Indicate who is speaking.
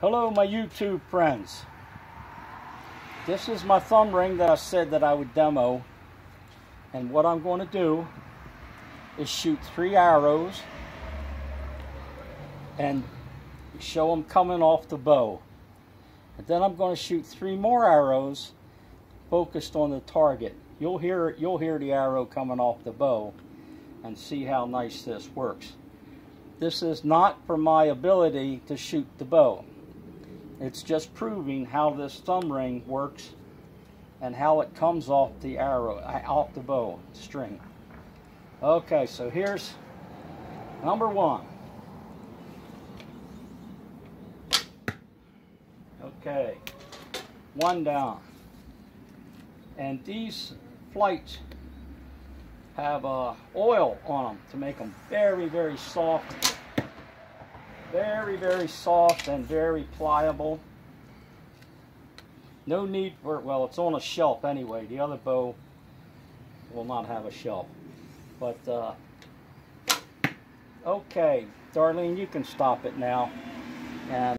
Speaker 1: Hello my YouTube friends. This is my thumb ring that I said that I would demo. And what I'm going to do is shoot three arrows and show them coming off the bow. And then I'm going to shoot three more arrows focused on the target. You'll hear you'll hear the arrow coming off the bow and see how nice this works. This is not for my ability to shoot the bow. It's just proving how this thumb ring works and how it comes off the arrow, uh, off the bow string. Okay, so here's number one. Okay, one down. And these flights have uh, oil on them to make them very, very soft. Very, very soft and very pliable. No need for, well, it's on a shelf anyway. The other bow will not have a shelf. But, uh, okay, Darlene, you can stop it now. And